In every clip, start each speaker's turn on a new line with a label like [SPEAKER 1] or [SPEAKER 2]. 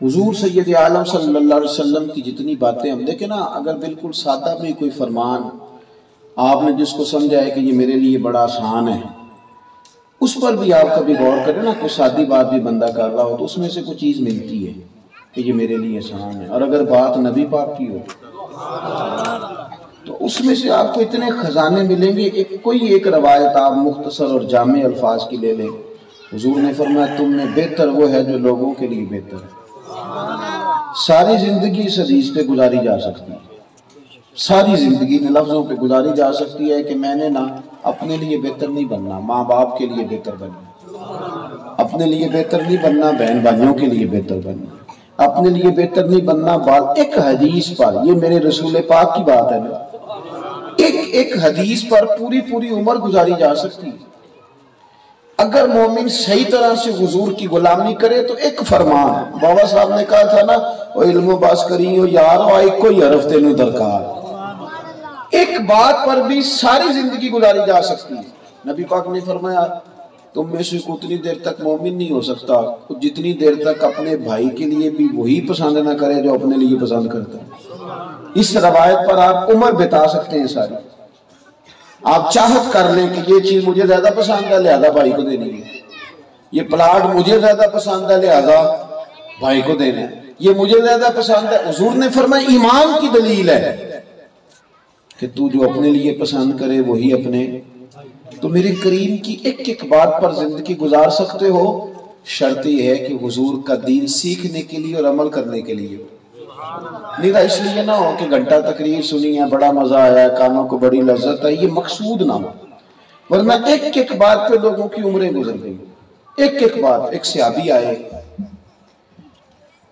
[SPEAKER 1] हुजूर सैद आलम अलैहि की जितनी बातें हम देखें ना, अगर बिल्कुल सादा भी कोई फरमान आपने जिसको समझा है कि ये मेरे लिए बड़ा आसान है, उस पर भी आप कभी गौर करें ना, कोई सादी बात भी बंदा कर रहा हो तो उसमें से कोई चीज़ मिलती है कि ये मेरे लिए आसान है। और अगर बात नबी पाक की हो तो उसमें से आपको इतने खजाने मिलेंगे, एक कोई एक रवायत आप मुख्तसर और जाम अल्फाज की ले लें। हजूर ने फरमाया, तुमने बेहतर वो है जो लोगों के लिए बेहतर है। सारी ज़िंदगी इस हदीस पे गुजारी जा सकती है। सारी ज़िंदगी इन लफ्जों पे गुजारी जा सकती है कि मैंने ना अपने लिए बेहतर नहीं बनना माँ बाप के लिए बेहतर बनना, अपने लिए बेहतर नहीं बनना बहन भाइयों के लिए बेहतर बनना, अपने लिए बेहतर नहीं बनना बात एक हदीस पर, ये मेरे रसूल पाक की बात है ना। एक एक हदीस पर पूरी पूरी उम्र गुजारी जा सकती है। अगर मोमिन सही तरह से हुजूर की गुलामी करे तो एक फरमान बाबा साहब ने कहा था ना वो इल्मो बास करी हो यार कोई हरफ तेन दरकार। एक बात पर भी सारी ज़िंदगी गुजारी जा सकती है। नबी पाक ने फरमाया, तुम में से उतनी देर तक मोमिन नहीं हो सकता। जितनी देर तक अपने भाई के लिए भी वही पसंद ना करे, जो अपने लिए पसंद करता है। इस रवायत पर आप उम्र बिता सकते हैं सारी। आप चाहत कर लें कि ये चीज़ मुझे ज़्यादा पसंद है, लिहाजा भाई को देनी है। ये प्लाट मुझे ज़्यादा पसंद है, लिहाजा भाई को देना है। ये मुझे ज़्यादा पसंद है। हजूर ने फरमाया, ईमान की दलील है कि तू जो अपने लिए पसंद करे, वही अपने। तो मेरे करीम की एक एक बात पर ज़िंदगी गुजार सकते हो। शर्त यह है कि हुजूर का दीन सीखने के लिए और अमल करने के लिए। निरा इसलिए ना हो कि घंटा तकरीर सुनी है, बड़ा मज़ा आया, कानों को बड़ी लज्जत है ये मकसूद ना हो। वरना एक एक बात पे लोगों की उम्रें गुजर गई। एक एक बात, एक सियाबी आए।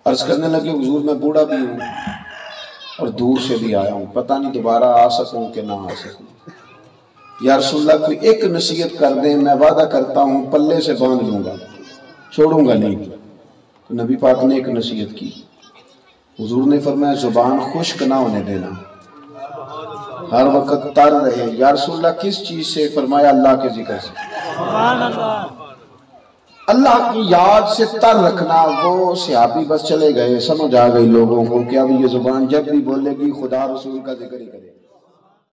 [SPEAKER 1] अर्ज़ करने लगे, हजूर, मैं बूढ़ा भी हूँ और दूर से भी आया हूँ। पता नहीं दोबारा आ सकूँ कि ना आ सकूँ। या रसुल्ला कोई एक नसीहत कर दे, मैं वादा करता हूँ, पल्ले से बाँध लूँगा, छोड़ूँगा नहीं। तो नबी पाक ने एक नसीहत की। हजूर ने फरमाया ज़ुबान खुश्क ना होने देना। हर वक्त तर रहे। या रसुल्ला किस चीज़ से? फरमाया अल्लाह के ज़िक्र से। अल्लाह की याद से तर रखना वो सियाबी बस चले गए समझ आ गई लोगों को कि अब ये ज़ुबान जब भी बोलेगी खुदा रसूल का ज़िक्र ही करेगी।